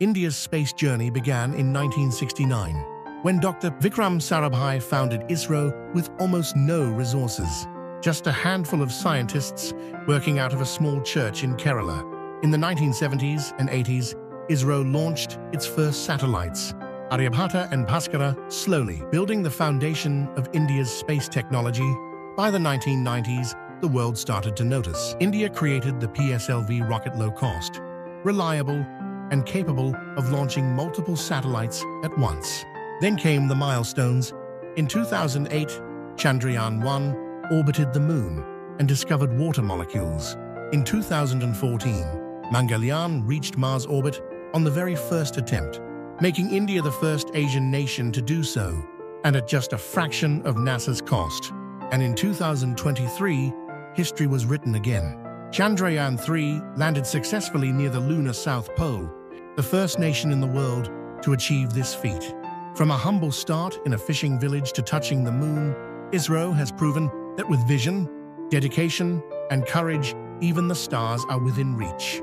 India's space journey began in 1969, when Dr. Vikram Sarabhai founded ISRO with almost no resources. Just a handful of scientists working out of a small church in Kerala. In the 1970s and 80s, ISRO launched its first satellites, Aryabhata and Bhaskara, slowly building the foundation of India's space technology. By the 1990s, the world started to notice. India created the PSLV rocket low cost, reliable, and capable of launching multiple satellites at once. Then came the milestones. In 2008, Chandrayaan-1 orbited the Moon and discovered water molecules. In 2014, Mangalyaan reached Mars orbit on the very first attempt, making India the first Asian nation to do so, and at just a fraction of NASA's cost. And in 2023, history was written again. Chandrayaan-3 landed successfully near the lunar South Pole, the first nation in the world to achieve this feat. From a humble start in a fishing village to touching the moon, ISRO has proven that with vision, dedication, and courage, even the stars are within reach.